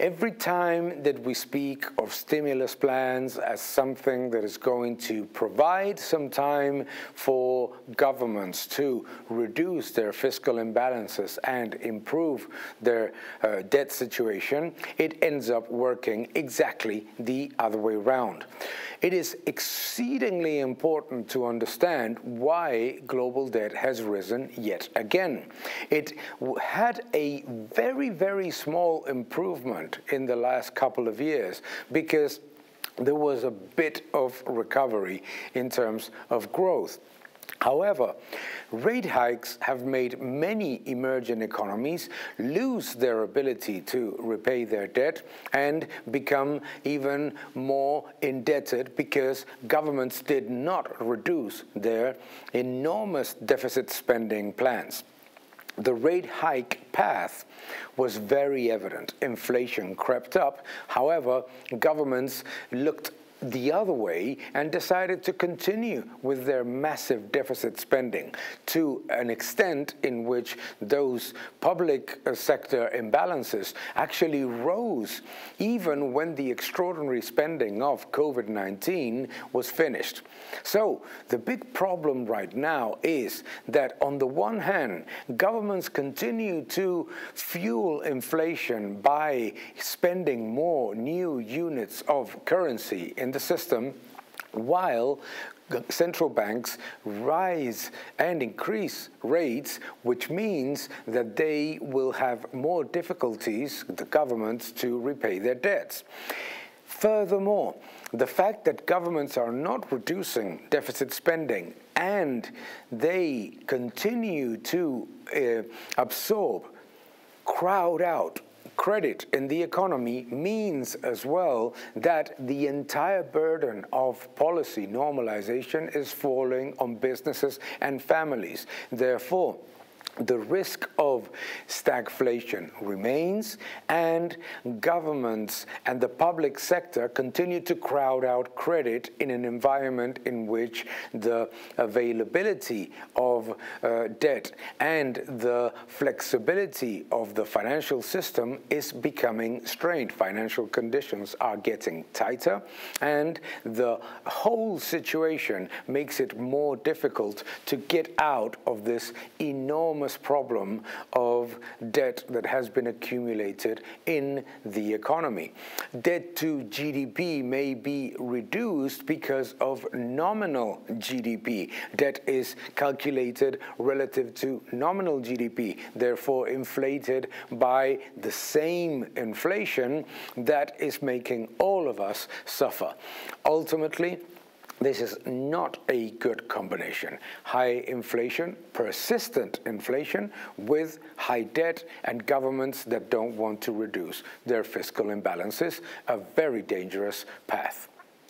Every time that we speak of stimulus plans as something that is going to provide some time for governments to reduce their fiscal imbalances and improve their uh, debt situation, it ends up working exactly the other way around. It is exceedingly important to understand why global debt has risen yet again. It had a very, very small improvement in the last couple of years because there was a bit of recovery in terms of growth. However, rate hikes have made many emerging economies lose their ability to repay their debt and become even more indebted because governments did not reduce their enormous deficit spending plans. The rate hike path was very evident. Inflation crept up. However, governments looked the other way and decided to continue with their massive deficit spending to an extent in which those public uh, sector imbalances actually rose even when the extraordinary spending of COVID-19 was finished. So the big problem right now is that on the one hand, governments continue to fuel inflation by spending more new units of currency in the system while central banks rise and increase rates, which means that they will have more difficulties, the governments, to repay their debts. Furthermore, the fact that governments are not reducing deficit spending and they continue to uh, absorb, crowd out credit in the economy means as well that the entire burden of policy normalization is falling on businesses and families. Therefore, the risk of stagflation remains and governments and the public sector continue to crowd out credit in an environment in which the availability of uh, debt and the flexibility of the financial system is becoming strained. Financial conditions are getting tighter and the whole situation makes it more difficult to get out of this enormous enormous problem of debt that has been accumulated in the economy. Debt to GDP may be reduced because of nominal GDP. Debt is calculated relative to nominal GDP, therefore inflated by the same inflation that is making all of us suffer. Ultimately, this is not a good combination. High inflation, persistent inflation, with high debt and governments that don't want to reduce their fiscal imbalances, a very dangerous path.